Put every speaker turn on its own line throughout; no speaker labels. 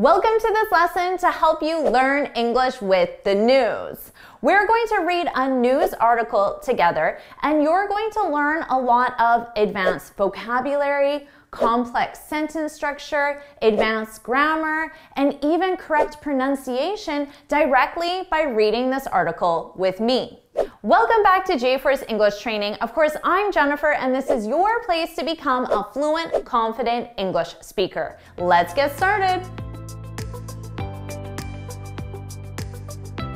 Welcome to this lesson to help you learn English with the news. We're going to read a news article together and you're going to learn a lot of advanced vocabulary, complex sentence structure, advanced grammar, and even correct pronunciation directly by reading this article with me. Welcome back to JForrest English Training. Of course, I'm Jennifer, and this is your place to become a fluent, confident English speaker. Let's get started.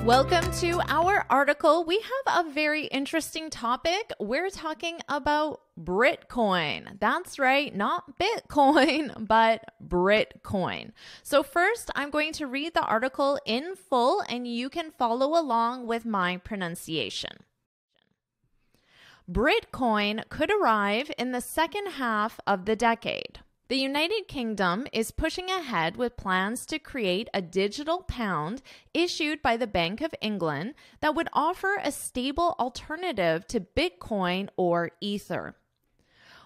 Welcome to our article. We have a very interesting topic. We're talking about Britcoin. That's right, not Bitcoin, but Britcoin. So, first, I'm going to read the article in full and you can follow along with my pronunciation. Britcoin could arrive in the second half of the decade. The United Kingdom is pushing ahead with plans to create a digital pound issued by the Bank of England that would offer a stable alternative to Bitcoin or Ether.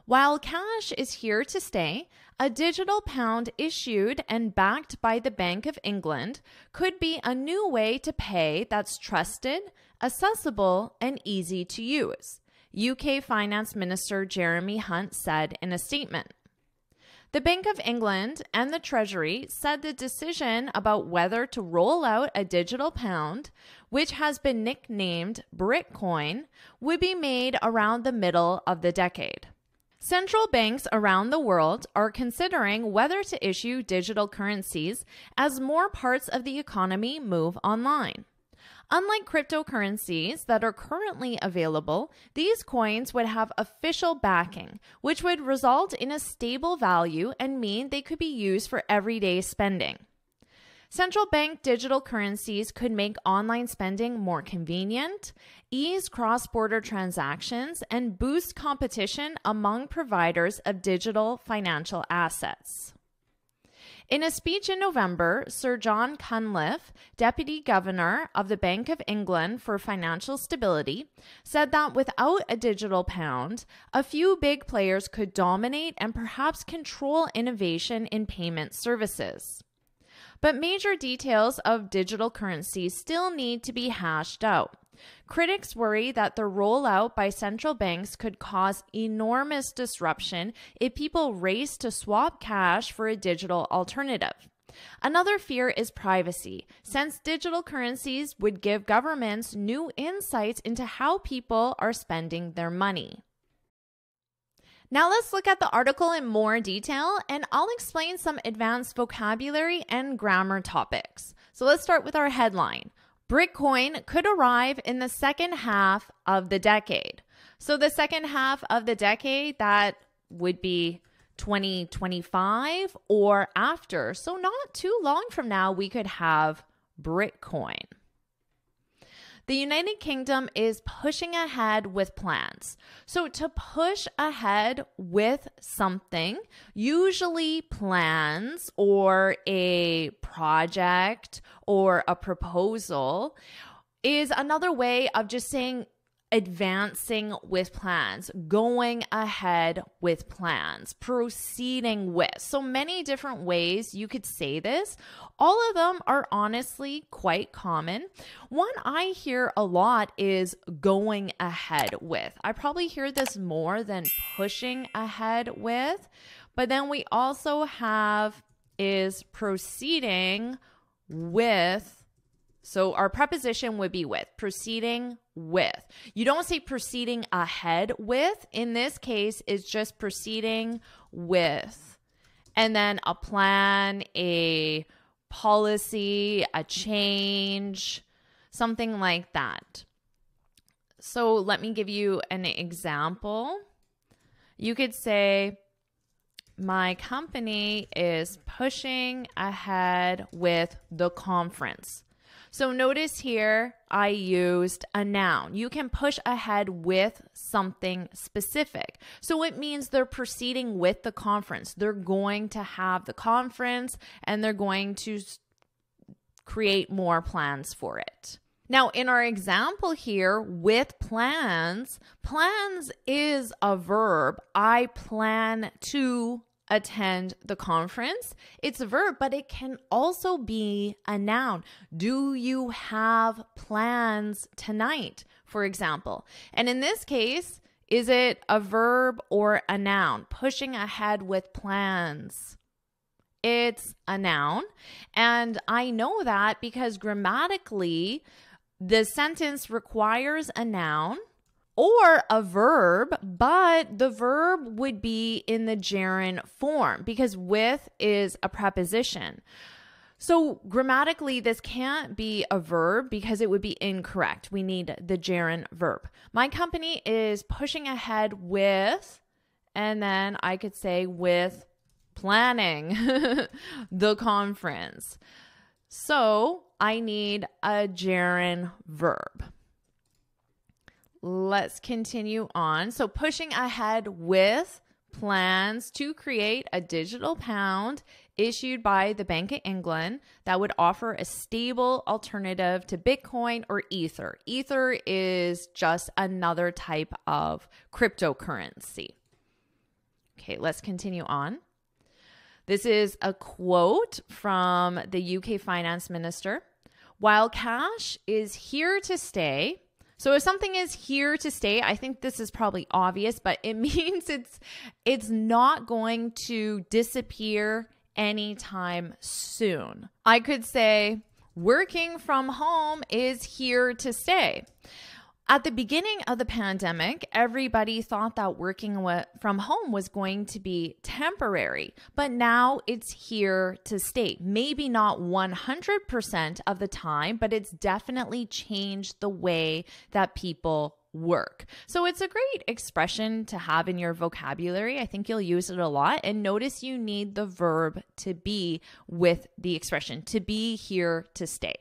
While cash is here to stay, a digital pound issued and backed by the Bank of England could be a new way to pay that's trusted, accessible, and easy to use, UK Finance Minister Jeremy Hunt said in a statement. The Bank of England and the Treasury said the decision about whether to roll out a digital pound, which has been nicknamed Britcoin, would be made around the middle of the decade. Central banks around the world are considering whether to issue digital currencies as more parts of the economy move online. Unlike cryptocurrencies that are currently available, these coins would have official backing, which would result in a stable value and mean they could be used for everyday spending. Central bank digital currencies could make online spending more convenient, ease cross border transactions, and boost competition among providers of digital financial assets. In a speech in November, Sir John Cunliffe, Deputy Governor of the Bank of England for Financial Stability, said that without a digital pound, a few big players could dominate and perhaps control innovation in payment services. But major details of digital currency still need to be hashed out. Critics worry that the rollout by central banks could cause enormous disruption if people race to swap cash for a digital alternative. Another fear is privacy, since digital currencies would give governments new insights into how people are spending their money. Now let's look at the article in more detail and I'll explain some advanced vocabulary and grammar topics. So let's start with our headline. Britcoin could arrive in the second half of the decade. So the second half of the decade that would be 2025 or after. So not too long from now we could have Britcoin. The United Kingdom is pushing ahead with plans. So, to push ahead with something, usually plans or a project or a proposal, is another way of just saying advancing with plans, going ahead with plans, proceeding with. So many different ways you could say this. All of them are honestly quite common. One I hear a lot is going ahead with. I probably hear this more than pushing ahead with. But then we also have is proceeding with so our preposition would be with, proceeding with. You don't say proceeding ahead with. In this case, it's just proceeding with. And then a plan, a policy, a change, something like that. So let me give you an example. You could say, my company is pushing ahead with the conference. So notice here, I used a noun. You can push ahead with something specific. So it means they're proceeding with the conference. They're going to have the conference and they're going to create more plans for it. Now, in our example here with plans, plans is a verb. I plan to attend the conference. It's a verb, but it can also be a noun. Do you have plans tonight, for example? And in this case, is it a verb or a noun? Pushing ahead with plans. It's a noun. And I know that because grammatically, the sentence requires a noun or a verb, but the verb would be in the gerund form because with is a preposition. So grammatically, this can't be a verb because it would be incorrect. We need the gerund verb. My company is pushing ahead with, and then I could say with planning the conference. So I need a gerund verb. Let's continue on. So, pushing ahead with plans to create a digital pound issued by the Bank of England that would offer a stable alternative to Bitcoin or Ether. Ether is just another type of cryptocurrency. Okay, let's continue on. This is a quote from the UK finance minister. While cash is here to stay, so if something is here to stay, I think this is probably obvious, but it means it's it's not going to disappear anytime soon. I could say working from home is here to stay. At the beginning of the pandemic, everybody thought that working from home was going to be temporary, but now it's here to stay. Maybe not 100% of the time, but it's definitely changed the way that people work. So it's a great expression to have in your vocabulary. I think you'll use it a lot. And notice you need the verb to be with the expression, to be here to stay.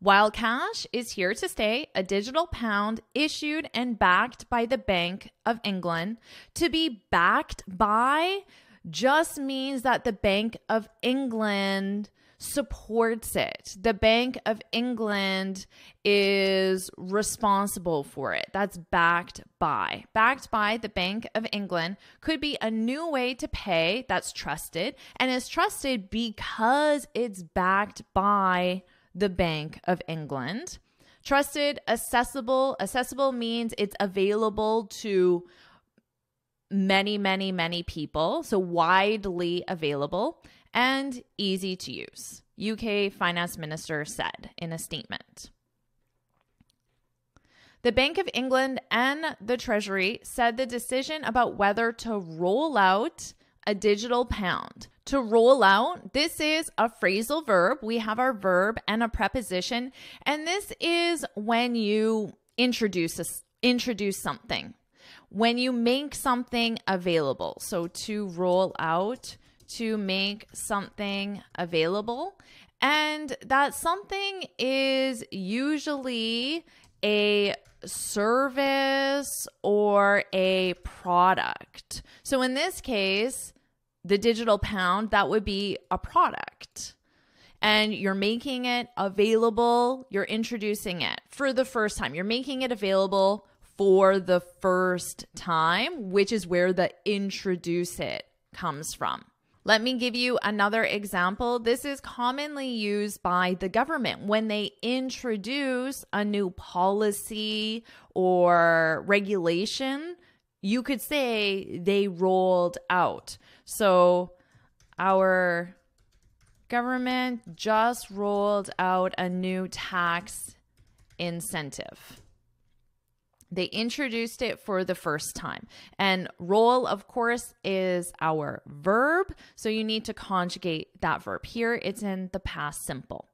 While cash is here to stay, a digital pound issued and backed by the Bank of England. To be backed by just means that the Bank of England supports it. The Bank of England is responsible for it. That's backed by. Backed by the Bank of England could be a new way to pay that's trusted and is trusted because it's backed by the Bank of England. Trusted, accessible. Accessible means it's available to many, many, many people. So widely available and easy to use. UK Finance Minister said in a statement. The Bank of England and the Treasury said the decision about whether to roll out a digital pound to roll out, this is a phrasal verb. We have our verb and a preposition, and this is when you introduce a, introduce something. When you make something available. So to roll out, to make something available. And that something is usually a service or a product. So in this case, the digital pound, that would be a product. And you're making it available, you're introducing it for the first time. You're making it available for the first time, which is where the introduce it comes from. Let me give you another example. This is commonly used by the government when they introduce a new policy or regulation. You could say they rolled out. So our government just rolled out a new tax incentive. They introduced it for the first time. And roll, of course, is our verb. So you need to conjugate that verb. Here it's in the past simple.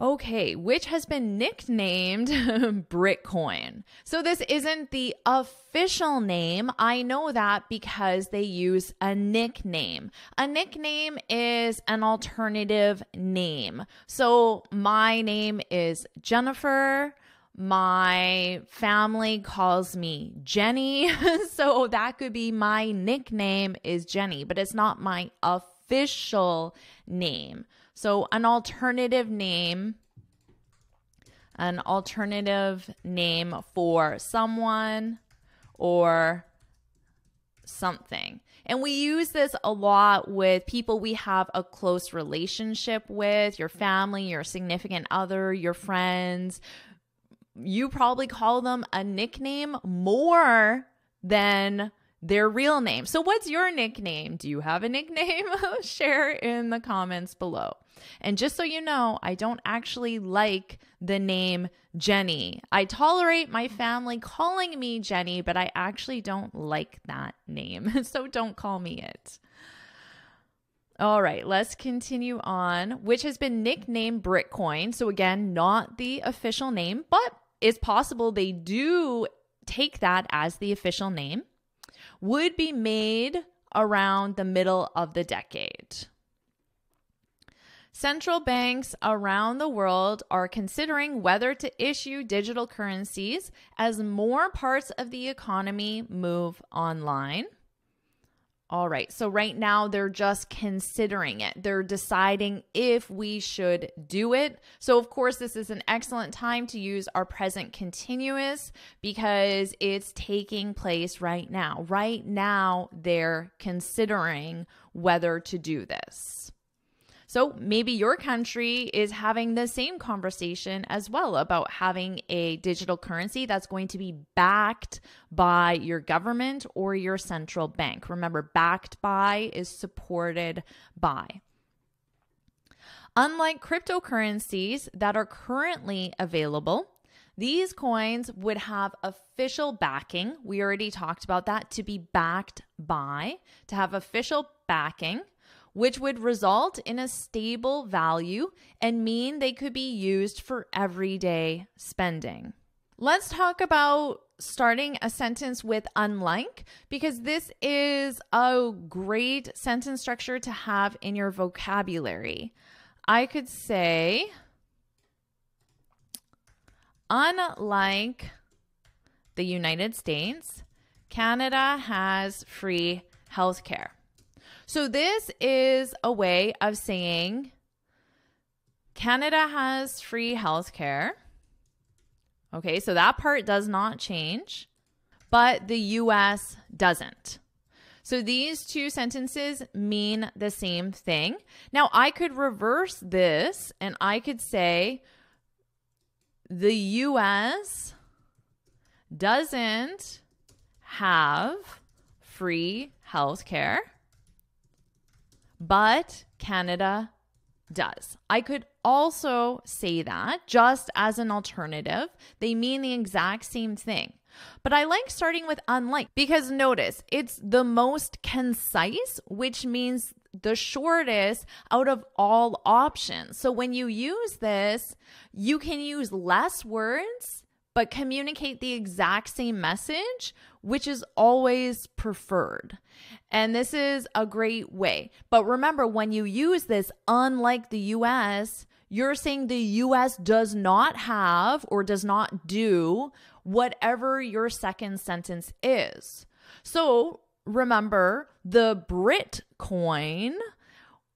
Okay, which has been nicknamed Britcoin. So this isn't the official name. I know that because they use a nickname. A nickname is an alternative name. So my name is Jennifer. My family calls me Jenny. so that could be my nickname is Jenny, but it's not my official name. So, an alternative name, an alternative name for someone or something. And we use this a lot with people we have a close relationship with, your family, your significant other, your friends. You probably call them a nickname more than their real name. So, what's your nickname? Do you have a nickname? Share in the comments below. And just so you know, I don't actually like the name Jenny. I tolerate my family calling me Jenny, but I actually don't like that name. So, don't call me it. All right, let's continue on, which has been nicknamed Britcoin. So, again, not the official name, but it's possible they do take that as the official name would be made around the middle of the decade. Central banks around the world are considering whether to issue digital currencies as more parts of the economy move online. All right. So right now they're just considering it. They're deciding if we should do it. So of course this is an excellent time to use our present continuous because it's taking place right now. Right now they're considering whether to do this. So maybe your country is having the same conversation as well about having a digital currency that's going to be backed by your government or your central bank. Remember, backed by is supported by. Unlike cryptocurrencies that are currently available, these coins would have official backing. We already talked about that to be backed by, to have official backing which would result in a stable value and mean they could be used for everyday spending. Let's talk about starting a sentence with unlike because this is a great sentence structure to have in your vocabulary. I could say, unlike the United States, Canada has free healthcare. So, this is a way of saying Canada has free health care. Okay, so that part does not change, but the US doesn't. So these two sentences mean the same thing. Now, I could reverse this and I could say the US doesn't have free healthcare but Canada does. I could also say that just as an alternative. They mean the exact same thing. But I like starting with unlike because notice it's the most concise, which means the shortest out of all options. So when you use this, you can use less words but communicate the exact same message, which is always preferred. And this is a great way. But remember, when you use this, unlike the US, you're saying the US does not have or does not do whatever your second sentence is. So remember, the Brit coin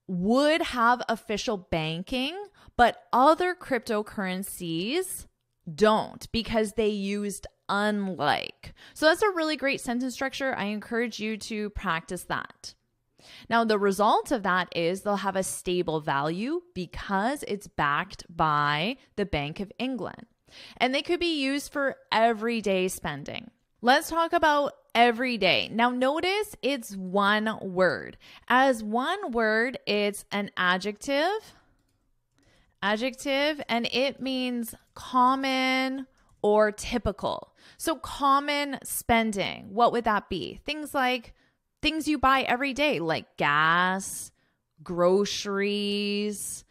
would have official banking, but other cryptocurrencies don't because they used unlike. So that's a really great sentence structure. I encourage you to practice that. Now, the result of that is they'll have a stable value because it's backed by the Bank of England. And they could be used for everyday spending. Let's talk about everyday. Now, notice it's one word. As one word, it's an adjective adjective and it means common or typical. So, common spending, what would that be? Things like things you buy every day, like gas, groceries,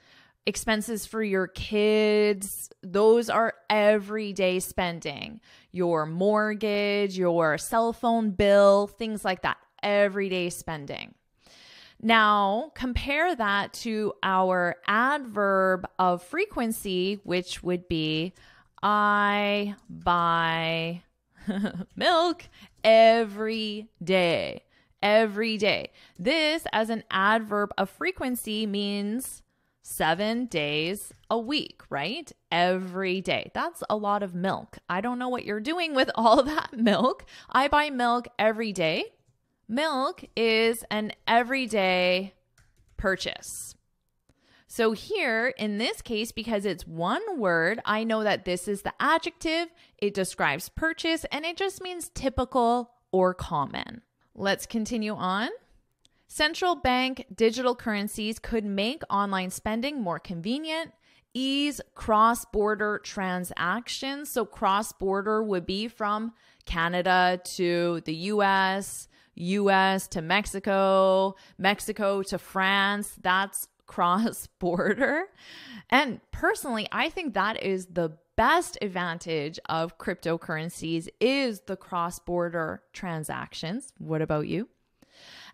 expenses for your kids. Those are everyday spending. Your mortgage, your cell phone bill, things like that. Everyday spending. Now, compare that to our adverb of frequency, which would be I buy milk every day. Every day. This, as an adverb of frequency, means seven days a week, right? Every day. That's a lot of milk. I don't know what you're doing with all that milk. I buy milk every day Milk is an everyday purchase. So, here in this case, because it's one word, I know that this is the adjective, it describes purchase, and it just means typical or common. Let's continue on. Central bank digital currencies could make online spending more convenient, ease cross border transactions. So, cross border would be from Canada to the US, US to Mexico, Mexico to France. That's cross border. And personally, I think that is the best advantage of cryptocurrencies is the cross border transactions. What about you?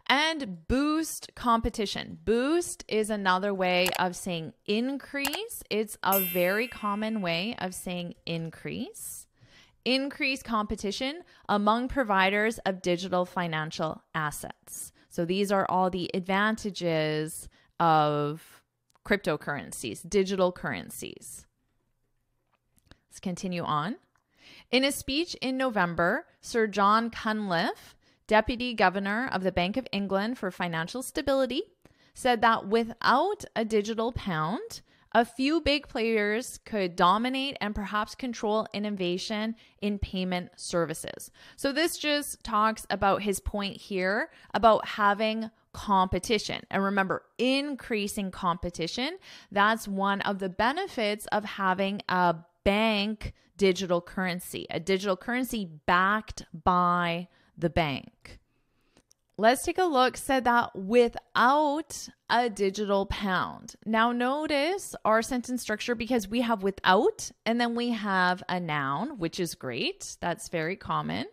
And boost competition. Boost is another way of saying increase. It's a very common way of saying increase. Increase competition among providers of digital financial assets. So these are all the advantages of cryptocurrencies, digital currencies. Let's continue on. In a speech in November, Sir John Cunliffe, Deputy Governor of the Bank of England for Financial Stability, said that without a digital pound, a few big players could dominate and perhaps control innovation in payment services. So, this just talks about his point here about having competition. And remember, increasing competition, that's one of the benefits of having a bank digital currency, a digital currency backed by the bank. Let's take a look. Said that without a digital pound. Now, notice our sentence structure because we have without and then we have a noun, which is great. That's very common.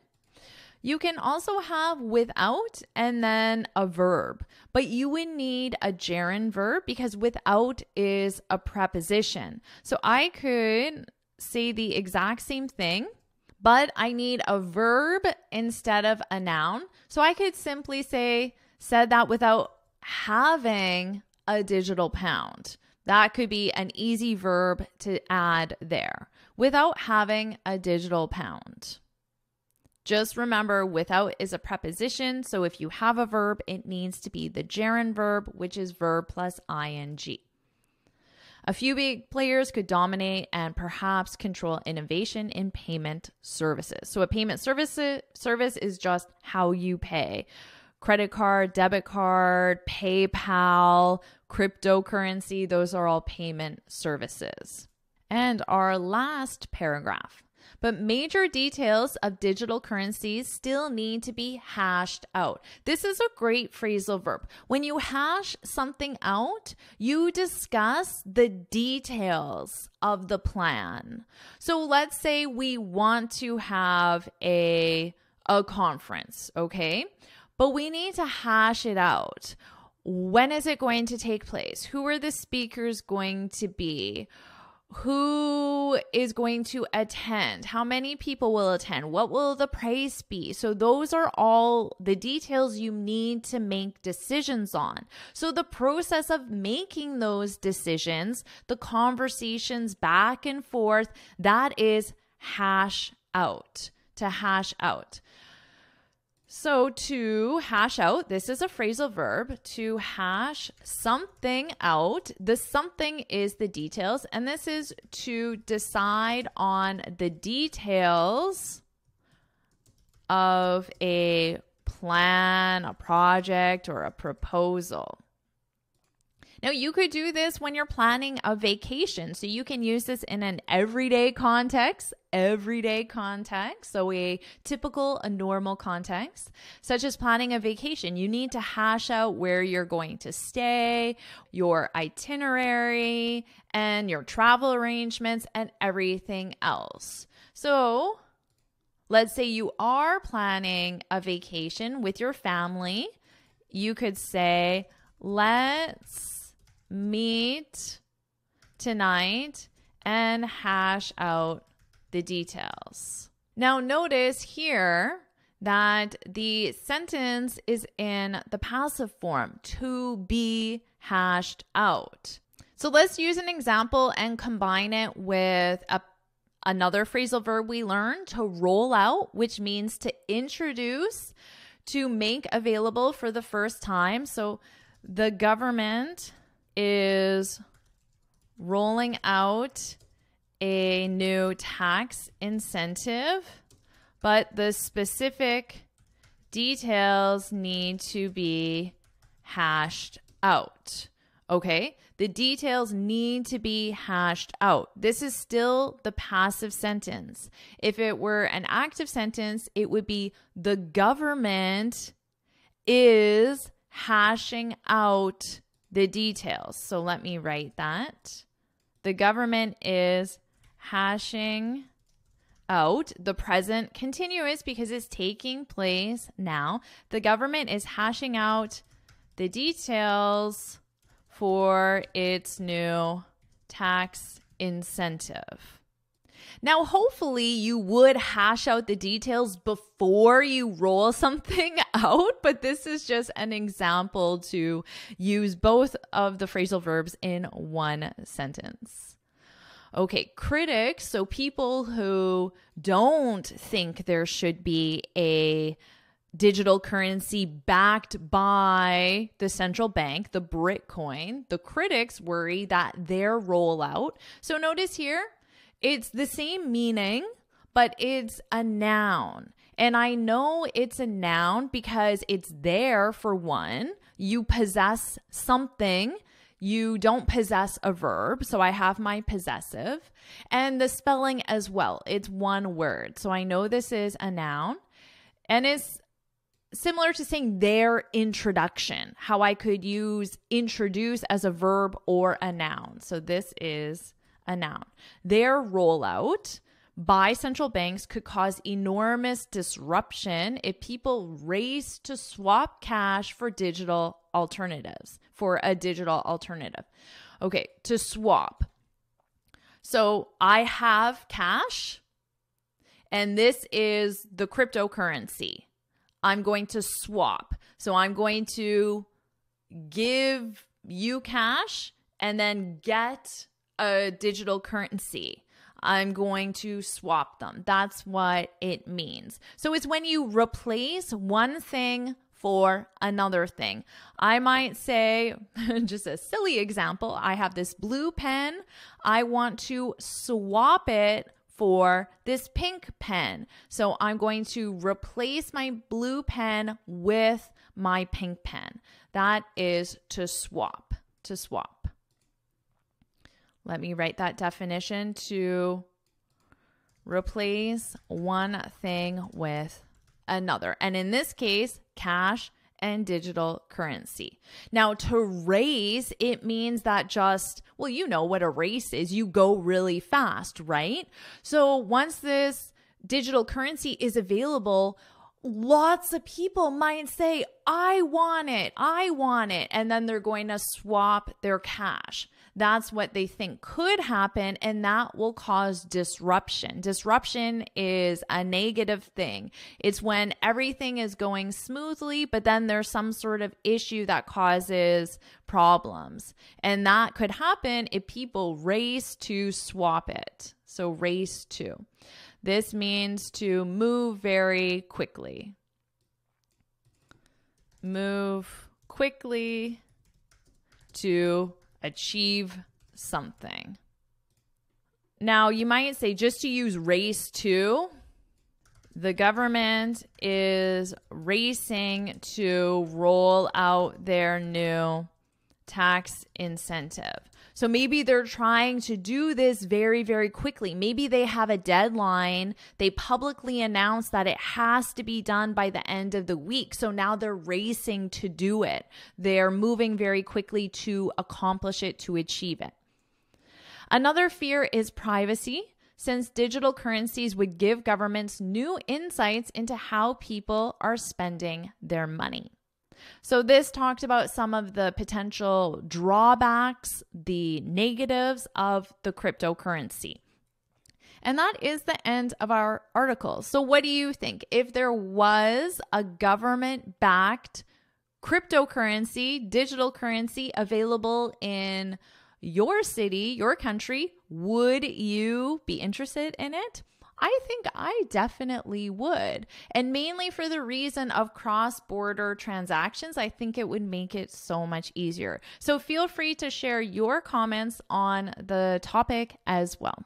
You can also have without and then a verb, but you would need a gerund verb because without is a preposition. So I could say the exact same thing, but I need a verb instead of a noun. So I could simply say, said that without having a digital pound. That could be an easy verb to add there without having a digital pound. Just remember, without is a preposition. So if you have a verb, it needs to be the gerund verb, which is verb plus ing. A few big players could dominate and perhaps control innovation in payment services. So a payment service service is just how you pay. Credit card, debit card, PayPal, cryptocurrency, those are all payment services. And our last paragraph but major details of digital currencies still need to be hashed out. This is a great phrasal verb. When you hash something out, you discuss the details of the plan. So let's say we want to have a a conference, okay? But we need to hash it out. When is it going to take place? Who are the speakers going to be? Who is going to attend? How many people will attend? What will the price be? So those are all the details you need to make decisions on. So the process of making those decisions the conversations back and forth that is hash out to hash out so, to hash out, this is a phrasal verb to hash something out. The something is the details, and this is to decide on the details of a plan, a project, or a proposal. Now, you could do this when you're planning a vacation. So you can use this in an everyday context, everyday context. So a typical, a normal context, such as planning a vacation. You need to hash out where you're going to stay, your itinerary, and your travel arrangements, and everything else. So let's say you are planning a vacation with your family. You could say, let's meet tonight and hash out the details. Now, notice here that the sentence is in the passive form to be hashed out. So let's use an example and combine it with a, another phrasal verb we learned to roll out, which means to introduce to make available for the first time. So the government is rolling out a new tax incentive, but the specific details need to be hashed out. Okay, the details need to be hashed out. This is still the passive sentence. If it were an active sentence, it would be the government is hashing out the details. So let me write that. The government is hashing out the present continuous because it's taking place now. The government is hashing out the details for its new tax incentive. Now, hopefully, you would hash out the details before you roll something out, but this is just an example to use both of the phrasal verbs in one sentence. Okay, critics, so people who don't think there should be a digital currency backed by the central bank, the Bitcoin, the critics worry that their rollout. So notice here, it's the same meaning, but it's a noun. And I know it's a noun because it's there for one. You possess something. You don't possess a verb. So I have my possessive. And the spelling as well. It's one word. So I know this is a noun. And it's similar to saying their introduction, how I could use introduce as a verb or a noun. So this is a noun. Their rollout by central banks could cause enormous disruption if people race to swap cash for digital alternatives, for a digital alternative. Okay, to swap. So I have cash, and this is the cryptocurrency. I'm going to swap. So I'm going to give you cash and then get a digital currency. I'm going to swap them. That's what it means. So it's when you replace one thing for another thing. I might say, just a silly example, I have this blue pen. I want to swap it for this pink pen. So I'm going to replace my blue pen with my pink pen. That is to swap, to swap. Let me write that definition to replace one thing with another. And in this case, cash and digital currency. Now, to race, it means that just, well, you know what a race is. You go really fast, right? So once this digital currency is available, lots of people might say, I want it, I want it. And then they're going to swap their cash. That's what they think could happen, and that will cause disruption. Disruption is a negative thing. It's when everything is going smoothly, but then there's some sort of issue that causes problems. And that could happen if people race to swap it. So, race to. This means to move very quickly. Move quickly to achieve something. Now, you might say just to use race to, the government is racing to roll out their new tax incentive. So maybe they're trying to do this very, very quickly. Maybe they have a deadline. They publicly announce that it has to be done by the end of the week. So now they're racing to do it. They're moving very quickly to accomplish it, to achieve it. Another fear is privacy since digital currencies would give governments new insights into how people are spending their money. So, this talked about some of the potential drawbacks, the negatives of the cryptocurrency. And that is the end of our article. So, what do you think? If there was a government backed cryptocurrency, digital currency available in your city, your country, would you be interested in it? I think I definitely would. And mainly for the reason of cross border transactions, I think it would make it so much easier. So feel free to share your comments on the topic as well.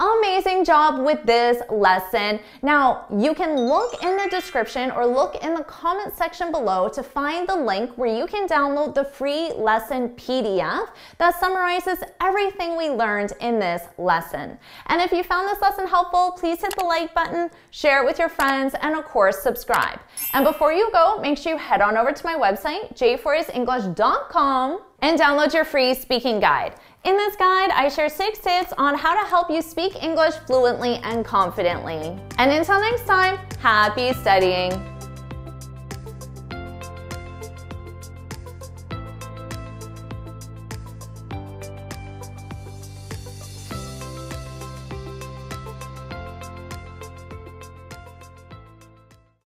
Amazing job with this lesson. Now, you can look in the description or look in the comment section below to find the link where you can download the free lesson PDF that summarizes everything we learned in this lesson. And if you found this lesson helpful, please hit the like button, share it with your friends, and of course, subscribe. And before you go, make sure you head on over to my website, jforrestenglish.com, and download your free speaking guide. In this guide, I share six tips on how to help you speak English fluently and confidently. And until next time, happy studying!